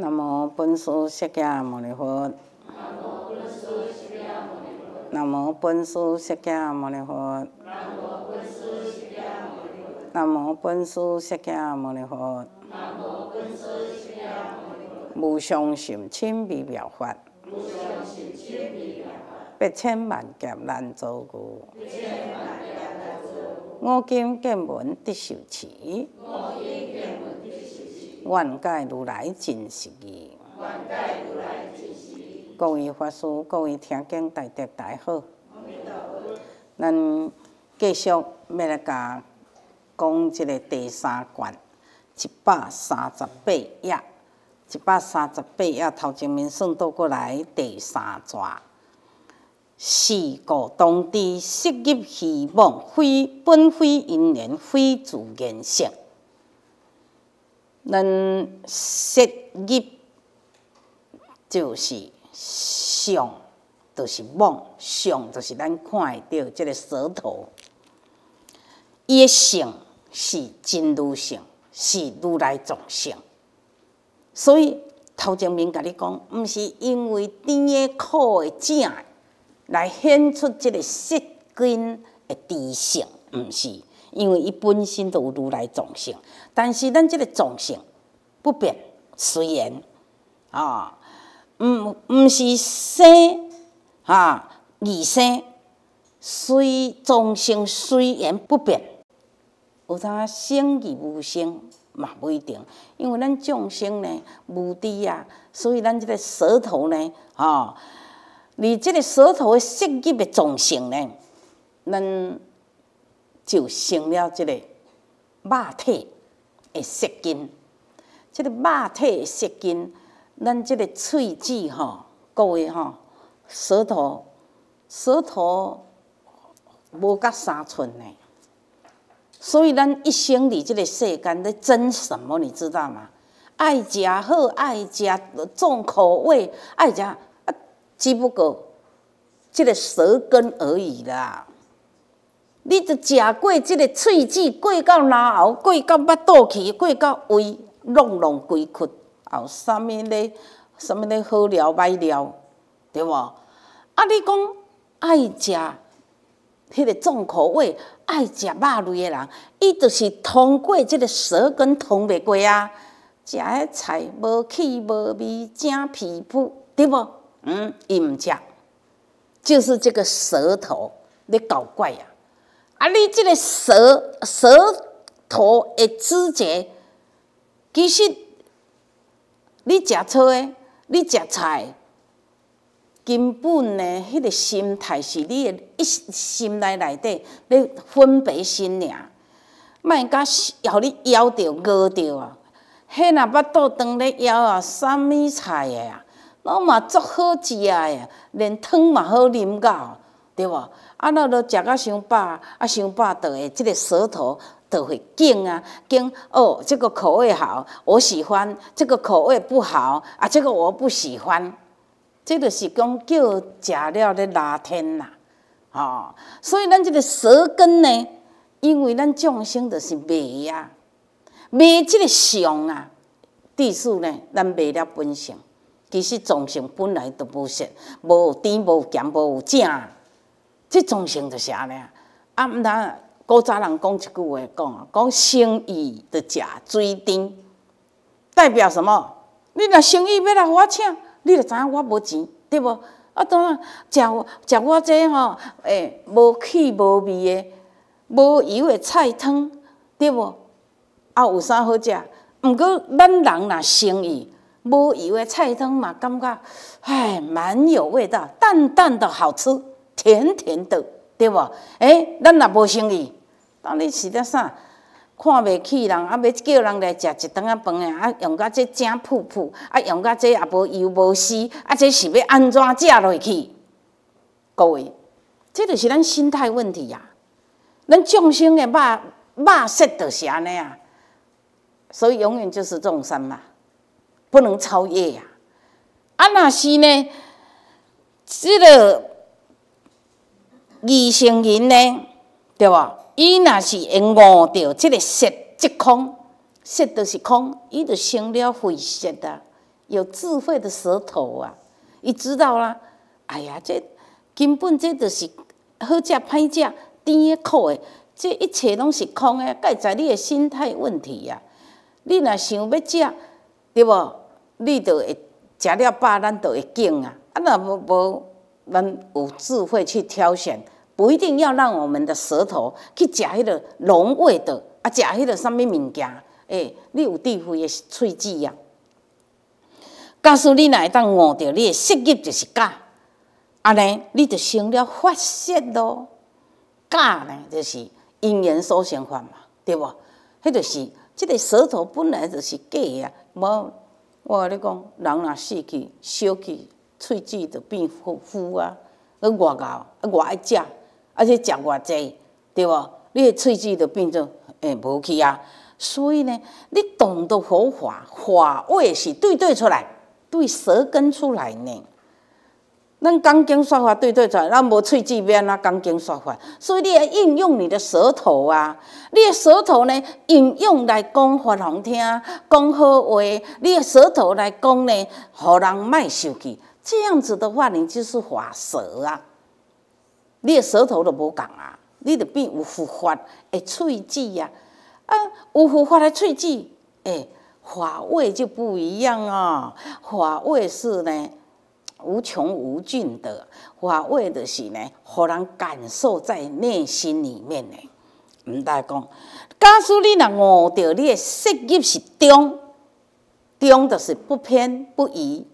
南无本师释迦牟尼佛。南无本师释迦牟尼佛。南无本师释迦牟尼佛。无上甚深微妙法。八千万劫难遭遇。我今见闻得受持。愿解如来真实义。各位法师，各位听经大德大好。咱继续要来甲讲即个第三卷一百三十八页，一百三十八页头前面算倒过来第三段。是故当知失入虚妄，非本非因缘，非自然性。咱色入就是相，就是妄，相就是咱看会到即个舌头。伊的性是真如性，是如来藏性。所以头前面甲你讲，毋是因为甜的、苦的、正来显出即个色根的知性，毋是。因为伊本身都有如来藏性，但是咱即个藏性不变，虽然啊，毋毋是生啊，二生虽藏性虽然不变，有当生而无生嘛不一定。因为咱众生呢无知啊，所以咱即个舌头呢，啊，你即个舌头的色入的藏性呢，咱。就成了这个肉体的色根，这个肉体的色根，咱这个喙齿吼，各位吼，舌头，舌头无甲三寸呢，所以咱一生伫这个世间在争什么，你知道吗？爱食好，爱食重口味，爱食啊，只不过这个舌根而已啦。你著食过即个喙齿，过到咽喉，过到腹肚去，过到胃，弄弄规窟，后啥物咧？啥物咧？好料歹料，对无？啊！你讲爱食迄个重口味，爱食肉类诶人，伊就是通过即个舌根通袂过啊！食迄菜无气无味，正皮肤，对无？嗯，伊毋食，就是这个舌头咧搞怪啊！啊！你即个舌舌头的指节，其实你食错诶，你食菜，根本呢，迄个心态是你的一心内内底咧分别心尔，莫甲后你咬着饿着啊！迄若腹肚当咧枵啊，啥物菜的啊，拢嘛足好食诶，连汤嘛好啉到，对无？啊，那都食甲伤饱，啊伤饱倒会，即个舌头都会紧啊，紧哦，这个口味好，我喜欢；这个口味不好，啊，这个我不喜欢。这就是讲叫食了咧拉天啦，哦，所以咱这个舌根呢，因为咱众生就是迷啊，迷即个相啊，地数呢，咱迷了本性，其实众生本来都无善，无甜无咸无正。这种性就是安尼啊！啊，毋通古早人讲一句话讲啊，讲生意的食水甜，代表什么？你若生意要来我请，你就知影我无钱，对无？啊，当然食食我这吼，诶，无气无味的、无油的菜汤，对无？啊，有啥好食？毋过咱人若生意无油的菜汤嘛，感觉唉，蛮有味道，淡淡的好吃。甜甜的，对无？诶，咱若无生意，当你是咧啥？看袂起人，啊，要叫人来食一顿仔饭诶，啊，用甲这正噗噗，啊，用甲这也无油无丝，啊，这是要安怎食落去？各位，这就是咱心态问题呀。咱众生诶肉肉色就是安尼啊，所以永远就是众生嘛，不能超越呀。啊，若是呢，这个。二乘人呢，对无？伊若是会悟着即个色即空，色就是空，伊就生了慧色啊。有智慧的舌头啊，伊知道啦。哎呀，这根本这就是好食歹食，甜的苦的，这一切拢是空的，该在你的心态问题呀。你若想要食，对无？你就会食了饱，咱就会敬啊。啊，若无无，咱有智慧去挑选，不一定要让我们的舌头去食迄个浓味的，啊，食迄个什物物件？诶，你有智慧的喙齿呀。假使你若会当悟着，你的色业就是假，安尼你就成了发泄咯。假呢，就是因缘所生法嘛，对无？迄就是即个舌头本来就是假啊。无，我甲你讲，人若死去、烧去，喙齿就变腐腐啊，佮外咬，啊外爱食，而且食偌济，对无？你的喙齿就变做诶无去啊。所以呢，你懂得佛法，法味是对对出来，对舌根出来呢。咱讲经说法对对出来，咱无喙齿边啊讲经说法，所以你要运用你的舌头啊，你的舌头呢，应用来讲法好听，讲好话，你的舌头来讲呢，互人卖受气，这样子的话，你就是法舌啊。你的舌头都无讲啊，你就变有佛法的喙齿呀。啊，有佛法的喙齿，哎，法味就不一样啊。法味是呢，无穷无尽的，法味的是呢，互人感受在内心里面呢。毋大讲，假使你若悟到你的色业是中，中就是不偏不倚，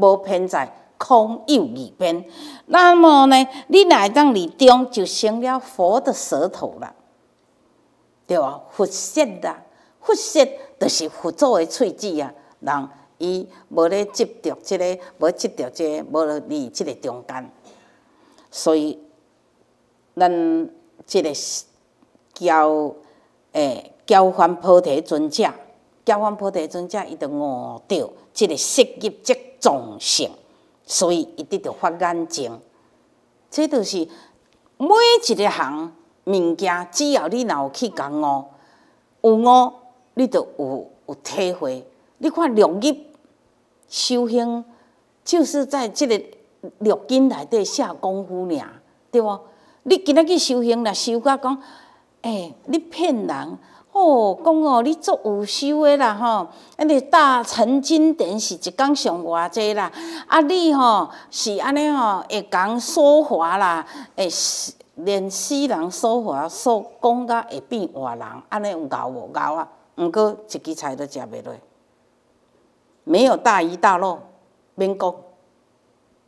无偏在空有二边，那么呢，你乃当你中就成了佛的舌头了。对啊，佛舌啦，佛舌就是佛祖的喙齿啊。人伊无咧执着即个，无执着即个，无离即个中间。所以，咱即个交诶交翻菩提尊者，交翻菩提尊者，伊就悟着即个色业即众生，所以伊得着发眼睛。这都是每一个行。物件只要你若有去讲悟，有悟，你就有有体会。你看六日修行，就是在即个六根内底下功夫尔，对无？你今仔去修行，若修甲讲，诶，你骗人哦，讲哦，你足有修诶啦吼，安尼大乘经典是一讲上偌济啦，啊，你吼是安尼吼会讲说话啦，诶。连死人说话说讲甲会变活人，安尼有咬无咬啊？毋过一支菜都食袂落，没有大鱼大肉，免讲，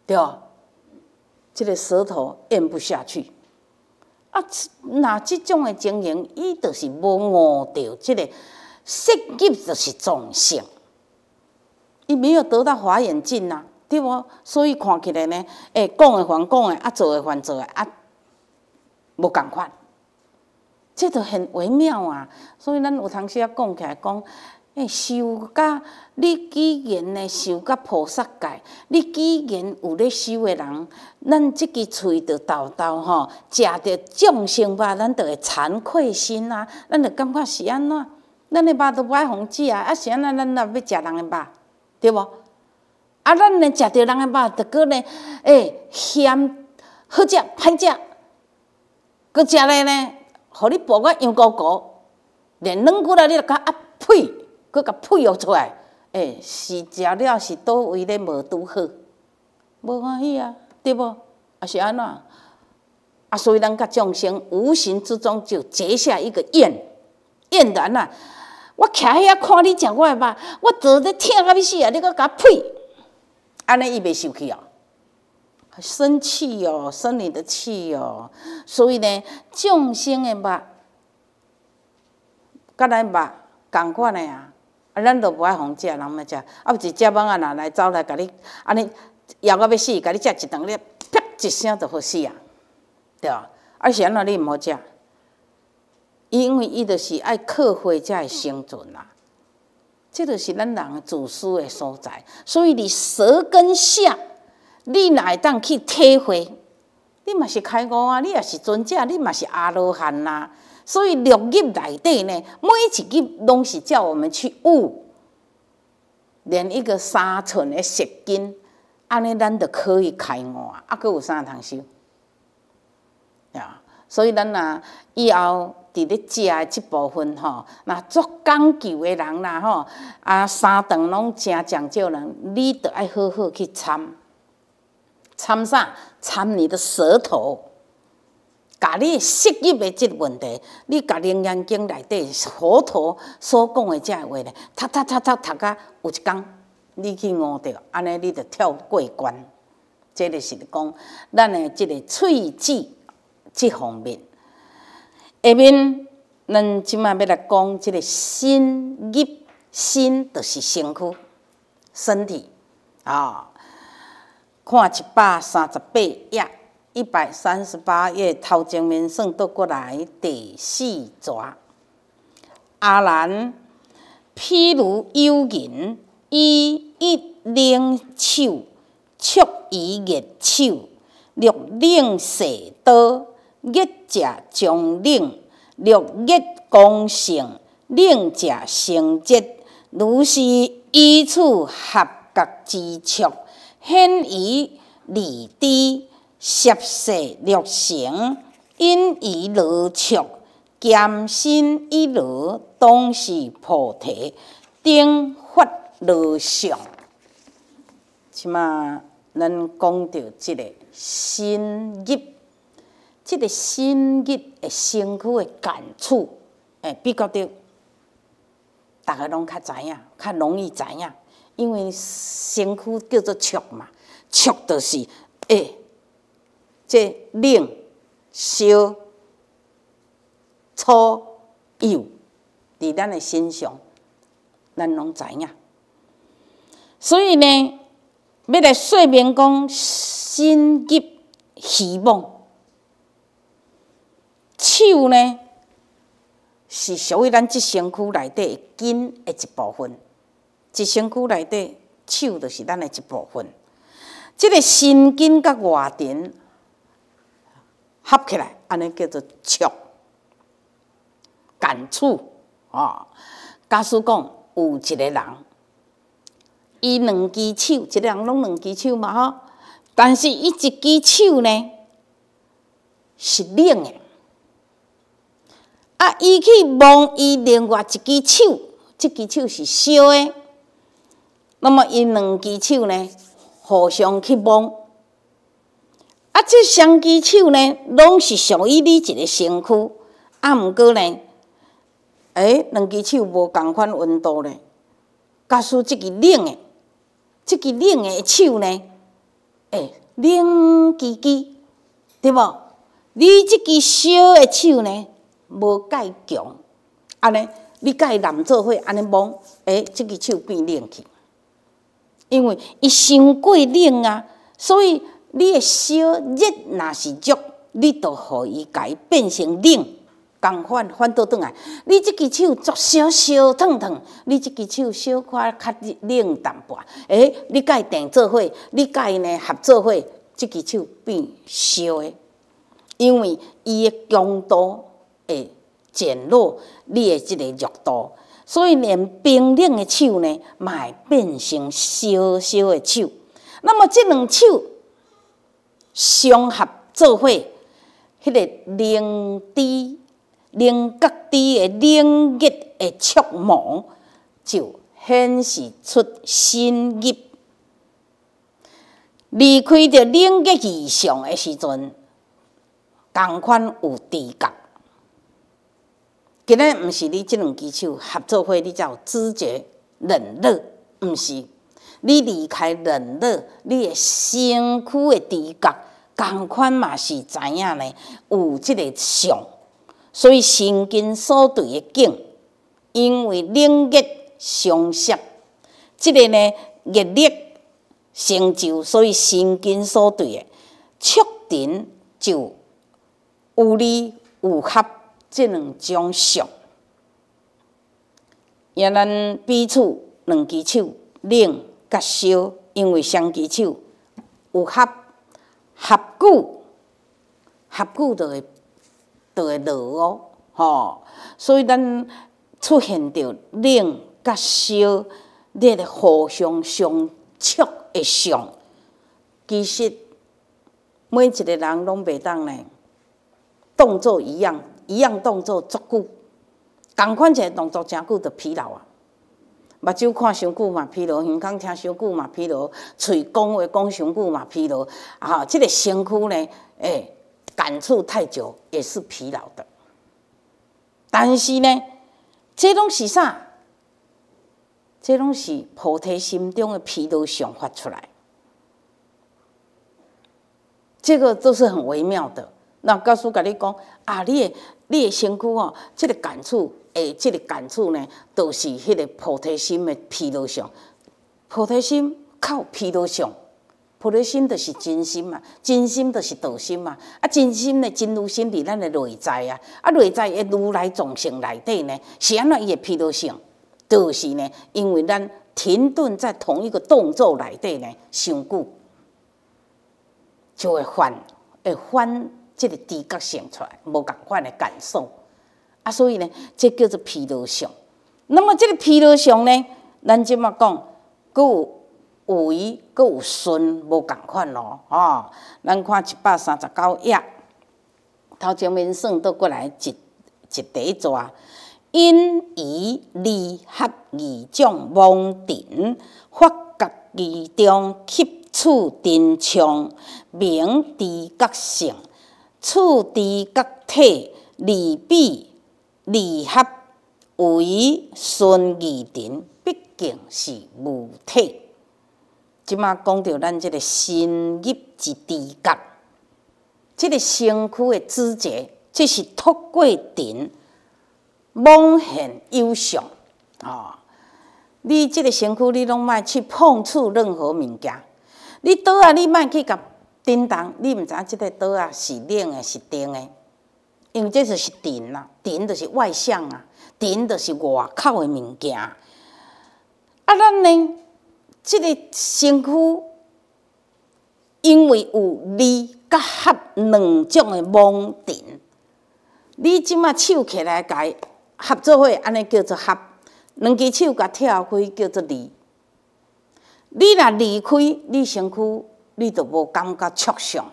对啊，这个舌头咽不下去。啊，那即种的经营，伊就是无悟到即个色业就是众生，伊没有得到华严境呐，对无？所以看起来呢，诶，讲的还讲的，啊，做的还做的，啊。无共款，这都很微妙啊！所以咱有当时啊讲起来讲，诶，修甲你既然呢修甲菩萨界，你既然有咧修诶人，咱即支喙着豆豆吼，食着众生吧，咱着会惭愧心啊！咱着感觉是安怎？咱诶肉都无爱互食啊！啊，是安怎？咱若要食人诶肉，对无？啊，咱呢食着人诶肉，着搁咧，诶，嫌好食歹食。搁食咧呢，互你剥个羊羔羔，连软骨仔你着甲压呸，佮甲呸学出来，诶，是食了是倒位咧无拄好，无欢喜啊，对无？啊是安怎？啊，所以咱甲众生无形之中就结下一个怨，怨然啊！我徛遐看你食我诶肉，我做咧疼甲要死啊！你佮甲呸，安尼伊袂受气哦。生气哦，生你的气哦，所以呢，众生的肉，甲咱肉共款的啊，咱都无爱互食，人要食，啊，一只蚊仔，若来走来，甲你安尼咬到要死，甲你食一顿，你啪一声就好死啊，对啊，啊，是安怎你毋好食？因为伊就是爱克火才会生存啊，这就是咱人自私的所在，所以你舌根下。你若会当去体会，你嘛是开悟啊！你也是尊者，你嘛是阿罗汉呐。所以六业内底呢，每一业拢是叫我们去悟，连一个三寸的石筋，安尼咱就可以开悟，啊，佫有啥通修？呀，所以咱若以后伫咧食的即部分吼，若足讲究的人啦吼，啊，三顿拢真讲究人，你得爱好好去参，参啥？参你的舌头。甲你适应的即个问题，你甲灵眼经内底佛陀所讲的这话咧，读读读读读啊，有一工你去悟着，安尼你就跳过关。这个是讲咱的即个喙齿即方面。下面咱即摆要来讲即个心入，心就是身躯、身体啊。看一百三十八页。一百三十八页头前面算倒过来第四节。阿兰，譬如有人以一冷手触以热手，略冷射刀，热者将冷，略热攻胜，冷者生节。如是以此合格之处，显于离地。涉世六成，因以乐处，减心以乐，当是菩提，顶发乐相。即嘛，咱讲到即个心意，即个心意的身躯的感触，诶，比较着，大家拢较知影，较容易知影，因为身躯叫做触嘛，触就是诶。即冷、烧、粗、油，伫咱的身上，咱拢知影。所以呢，要来说明讲，心急希望，手呢是属于咱即身躯内底筋的一部分，即身躯内底手就是咱的一部分。即个神经甲外层。合起来，安尼叫做触感触啊。假使讲有一个人，伊两只手，一个人拢两只手嘛吼，但是伊一只手呢是冷的，啊，伊去摸伊另外一只手，即只手是烧的，那么伊两只手呢互相去摸。啊，这双只手呢，拢是属于你一个身躯。啊，毋过呢，诶，两只手无共款温度呢。假使即个冷的，即个冷的手呢，诶，冷叽叽，对无？你即个烧的手呢，无介强。安尼，你甲伊揽做伙，安尼摸，诶，即个手变冷去，因为伊伤过冷啊，所以。你的烧热若是足，你就互伊改变成冷，共反反倒转来。你即只手足烧烧烫烫，你即只手小可较冷淡薄，诶，你甲伊订做伙，你甲伊呢合作伙，即只手变烧的，因为伊的强度会减弱你的即个热度，所以连冰冷的手呢，嘛会变成烧烧的手。那么即两手。相合做伙，迄个灵滴、灵角滴的灵热的触摸，就显示出心意。离开着灵热异常的时阵，同款有知觉。今日毋是你即两只手合作伙，你才有知觉冷热，毋是。你离开冷热，你的身躯的知觉，同款嘛是知影呢？有即个相，所以神经所对的境，因为冷热相摄，即个呢热力成就，所以神经所对的促成就有理有合即两种相。也咱彼此两只手冷。甲烧，因为双支手有合合久，合久就会就会落哦，吼！所以咱出现着冷甲烧热个互相相促的相，其实每一个人拢袂当呢，动作一样，一样动作足久，共款一个动作诚久就疲劳啊。目睭看伤久嘛疲劳，耳孔听伤久嘛疲劳，喙讲话讲伤久嘛疲劳，啊，即个身躯呢，诶，感触太久也是疲劳的。但是呢，这拢是啥？这拢是菩提心中的疲劳想发出来，这个都是很微妙的。那告诉甲你讲啊，你的你的身躯哦，这个感触，诶，这个感触呢，都是迄个菩提心的疲劳相。菩提心靠疲劳相，菩提心就是真心嘛，真心就是道心嘛。啊，真心的真如心伫咱的内在啊，啊，内在的如来众生内底呢，是安怎伊的疲劳相？就是呢，因为咱停顿在同一个动作内底呢，伤久，就会反，会反这个知觉性出来，无共款的感受。啊，所以呢，这叫做疲劳相。那么这个疲劳相呢，咱即么讲，佫有有余，佫有顺，无共款咯。哦，咱看一百三十九页，头前面算倒过来一一第一纸。因以离合二种蒙定，发觉其中吸取定强，明知觉性，处知觉体，离比离合为顺义定，毕竟是物体。即马讲到咱即个心意之知觉，即个身躯的知觉，即是透过定。妄现有相，哦！你即个身躯，你拢莫去碰触任何物件。你倒啊，你莫去甲叮当，你毋知影即个倒啊是冷诶，是冰诶。因为这就是电啊，电就是外向啊，电就是外口诶物件。啊，咱呢，即个身躯，因为有离甲合两种诶妄电，你即马手起来伊合作伙安尼叫做合，两只手甲跳开叫做离。你若离开，你身躯你就无感觉触相。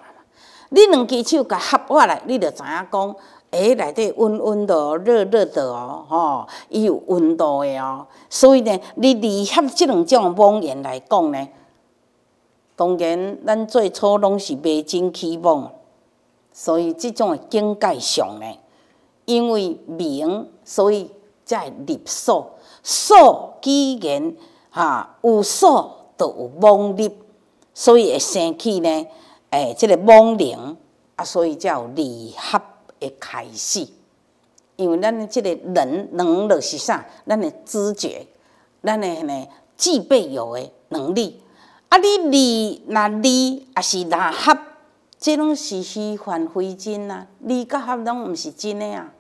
你两只手甲合过来，你就知影讲，诶，内底温温的、热热的哦，吼，伊有温度的哦。所以呢，你离合即两种妄言来讲呢，当然咱最初拢是未真起妄，所以即种的境界上呢。因为明，所以才立所。所既然哈有所，就有妄立，所以会生气呢。诶，即个妄灵啊，所以才有离合的开始。因为咱即个人能力是啥？咱的知觉，咱的呢具备有的能力。啊，你离那离啊是那合，这拢是虚幻非真啊。离甲合拢毋是真的啊。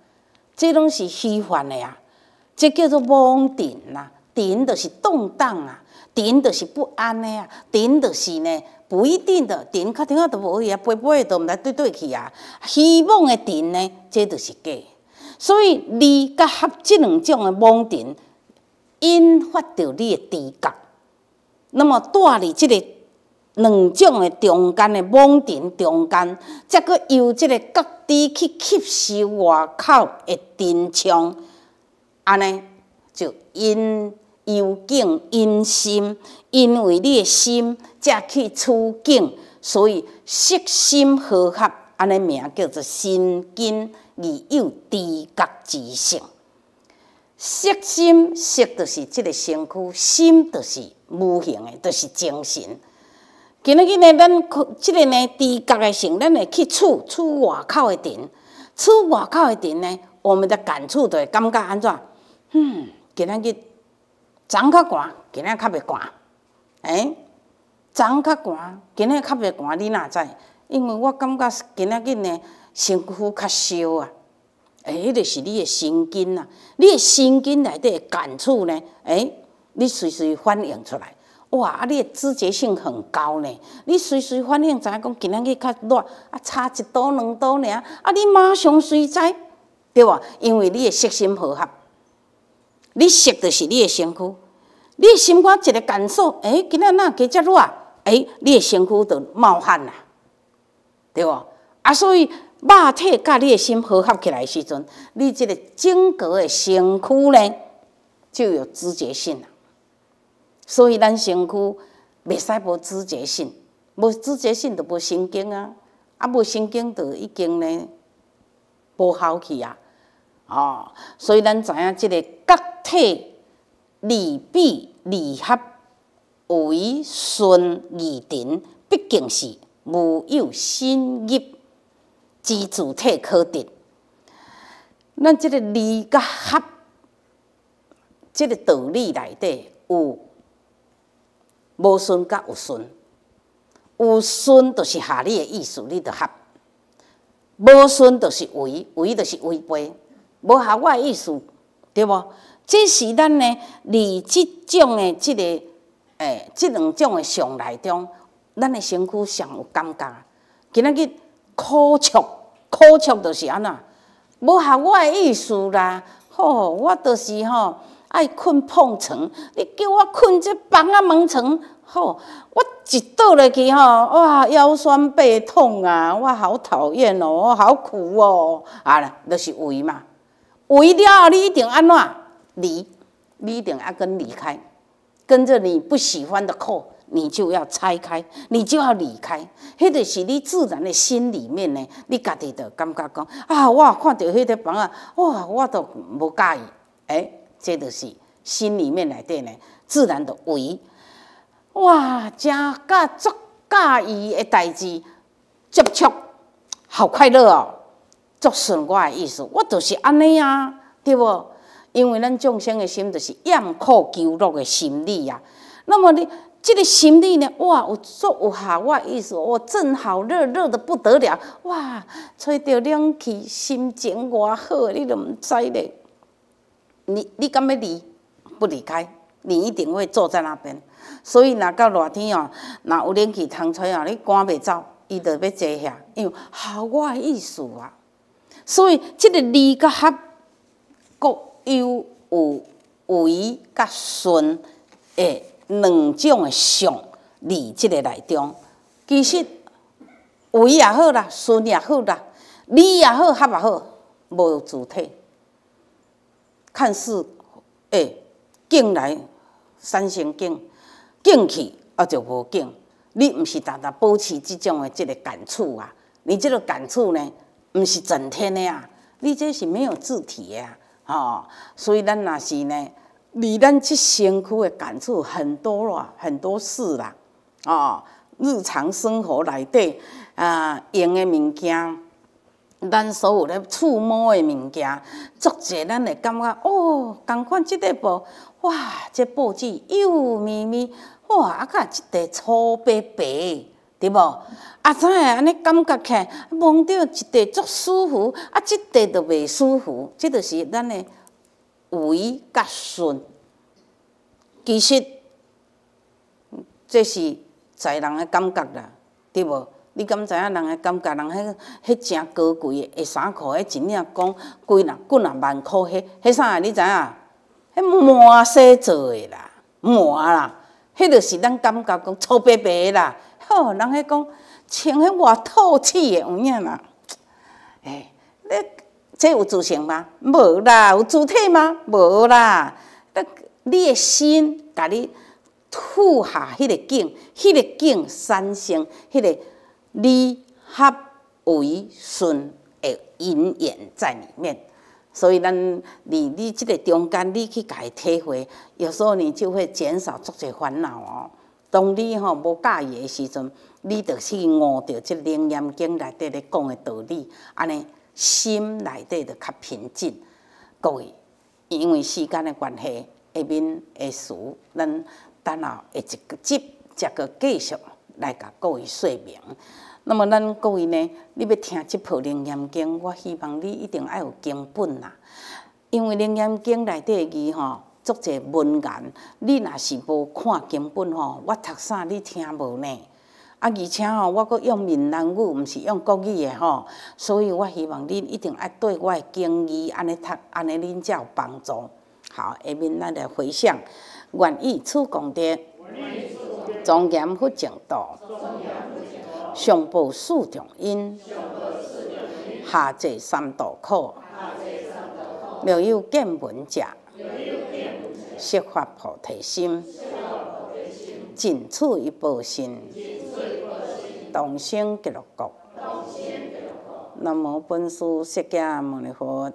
这拢是虚幻的呀，这叫做妄定呐。定就是动荡啊，定就是不安的呀，定就是呢不一定的定，较听啊都无去啊，飞飞都毋来对对去啊。希望的定呢，这就是假。所以离甲合这两种的妄定，引发着你的知觉，那么带伫这个。两种的中间的网定中间，则佫由即个角知去吸收外口的电枪，安尼就因由境因心，因为你的心则去处境，所以色心合合，安尼名叫做心经而有知觉之性。色心色就是即个身躯，心就是无形的，就是精神。今日日呢，咱即个呢，知觉的性，咱会去触触外口的电，触外口的电呢，我们的感触就会感觉安怎？嗯，今日日昨较寒，今日较袂寒，哎，昨较寒，今日较袂寒，你哪知？因为我感觉今仔日呢，身躯较烧啊，哎，迄个是你的神经啊，你的神经内底的感触呢，哎，你随时反映出来。哇！啊，你的知觉性很高呢，你随随反应知影讲今仔日较热，啊，差一度两度尔，啊，你马上随知，对无？因为你的色心合合，你色就是你的身躯，你的心肝一个感受，哎，今仔哪加遮热，哎，你的身躯就冒汗啦，对无？啊，所以肉体甲你的心合合起来时阵，你即个整个的身躯呢，就有知觉性啦。所以咱身躯袂使无知觉性，无知觉性就无神经啊，啊，无神经就已经呢无效去啊。哦，所以咱知影即个各体利弊利合为顺而定，毕竟是无有心入之主体可得。咱即个利甲合，即个道理内底有无顺甲有顺，有顺就是下你的意思，你着合；无顺就是违，违就是违背。无合我意思，对无？这是咱呢，离即种的即个，诶，即两种的相内中，咱的身躯上有感觉。今仔日苦笑，苦笑就是安怎？无合我意思啦。吼，我就是吼爱困碰床，你叫我困这房啊门床，吼，我一倒落去吼，哇，腰酸背痛啊，我好讨厌哦，好苦哦，啊，就是胃嘛。为了你一定安怎离？你一定要跟离开，跟着你不喜欢的扣，你就要拆开，你就要离开。迄个是你自然的心里面呢，你家己就感觉讲啊，我看到迄个房啊，哇，我都无介意。哎，这就是心里面内底呢，自然的为哇，真甲足介意的代志接触，好快乐哦。作顺我的意思，我就是安尼啊，对无？因为咱众生的心就是厌苦求乐的心理呀。那么你这个心理呢？哇，有足有下我意思，我正好热热的不得了，哇，吹着冷气，心情偌好，你都毋知咧。你你敢要离？不离开，你一定会坐在那边。所以若到热天哦，若有冷气通吹哦，你赶袂走，伊就要坐遐，因为下我的意思啊。所以，即个离甲合各有有为甲顺诶两种诶相，离即个内中，其实为也好啦，顺也好啦，离也好，合也好，无主体。看似诶，境来三生境，境去啊就无境。你毋是常常保持即种诶即个感触啊？你即个感触呢？毋是整天的呀，你这是没有字体呀，吼，所以咱若是呢，离咱即身躯的感触很多啦，很多事啦，哦，日常生活内底啊用的物件，咱所有咧触摸的物件，作者咱会感觉哦，同款即个布，哇，这布纸幼咪咪，哇，啊甲一块粗白白。对无？啊，怎会安尼感觉起来，摸着一块足舒服，啊，即块都袂舒服，即就是咱的为甲顺。其实，这是在人的感觉啦，对无？你敢知影人的感觉？人迄迄真高贵的下衫裤，迄一领讲几若几若万箍，迄迄啥？你知影？迄麻丝做的啦，麻啦，迄就是咱感觉讲粗白白的啦。好，人迄讲穿迄外透气的有影啦？哎，你这有自信吗？无啦，有主体吗？无啦。那你的心，甲你吐下迄个境，迄个境产生迄个离合为顺的因缘在里面。所以，咱离你即个中间，你去家体会，有时候你就会减少足侪烦恼哦。当你吼无介意的时阵，你着去悟着即《楞严经》内底咧讲的道理，安尼心内底着较平静。各位，因为时间的关系，下面的事咱等下下一集则个继续来甲各位说明。那么，咱各位呢，你要听即部《楞严经》，我希望你一定要有根本啦，因为《楞严经》内底的字吼。作者文言，你若是无看经本吼，我读啥你听无呢？啊，而且吼，我阁用闽南语，毋是用国语诶吼，所以我希望恁一定爱对我诶经义安尼读，安尼恁才有帮助。好，下面咱来回想，愿意此功德，庄严佛净土，上报四重恩，下济三道苦，若有见闻者。悉法菩提心，尽此一报身，同生极乐国。南无本师释迦牟尼佛。